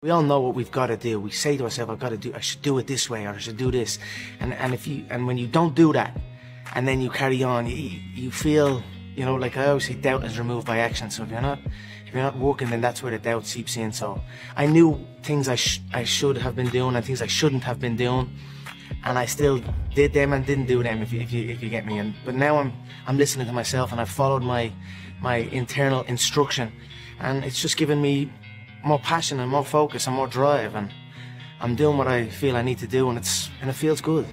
We all know what we've got to do. We say to ourselves, I've got to do, I should do it this way or I should do this. And, and if you, and when you don't do that and then you carry on, you, you feel, you know, like I always say, doubt is removed by action. So if you're not, if you're not working, then that's where the doubt seeps in. So I knew things I, sh- I should have been doing and things I shouldn't have been doing. And I still did them and didn't do them, if you, if you, if you get me. And, but now I'm, I'm listening to myself and I've followed my, my internal instruction. And it's just given me more passion and more focus and more drive and I'm doing what I feel I need to do and it's and it feels good.